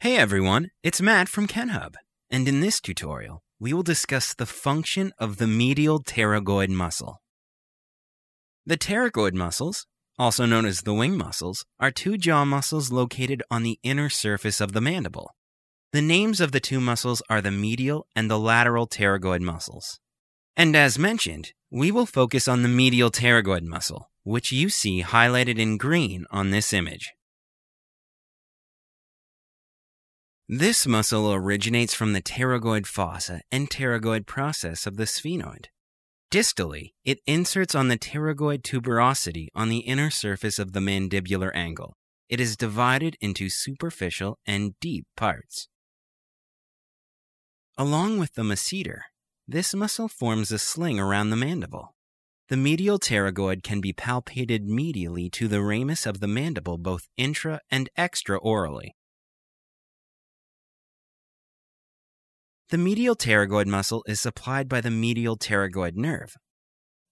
Hey everyone, it's Matt from KenHub, and in this tutorial, we will discuss the function of the medial pterygoid muscle. The pterygoid muscles, also known as the wing muscles, are two jaw muscles located on the inner surface of the mandible. The names of the two muscles are the medial and the lateral pterygoid muscles. And as mentioned, we will focus on the medial pterygoid muscle, which you see highlighted in green on this image. This muscle originates from the pterygoid fossa and pterygoid process of the sphenoid. Distally, it inserts on the pterygoid tuberosity on the inner surface of the mandibular angle. It is divided into superficial and deep parts. Along with the masseter, this muscle forms a sling around the mandible. The medial pterygoid can be palpated medially to the ramus of the mandible both intra and extraorally. The medial pterygoid muscle is supplied by the medial pterygoid nerve,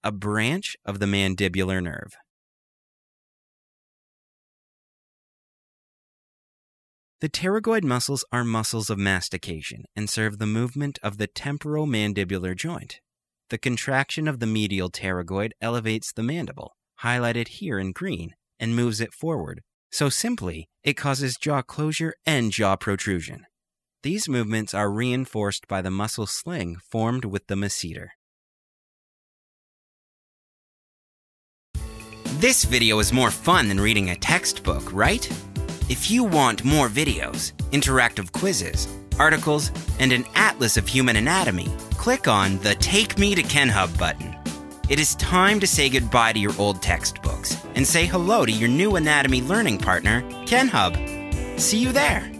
a branch of the mandibular nerve. The pterygoid muscles are muscles of mastication and serve the movement of the temporomandibular joint. The contraction of the medial pterygoid elevates the mandible, highlighted here in green, and moves it forward. So simply, it causes jaw closure and jaw protrusion. These movements are reinforced by the muscle sling formed with the masseter. This video is more fun than reading a textbook, right? If you want more videos, interactive quizzes, articles, and an atlas of human anatomy, click on the Take Me to KenHub button. It is time to say goodbye to your old textbooks and say hello to your new anatomy learning partner, KenHub. See you there!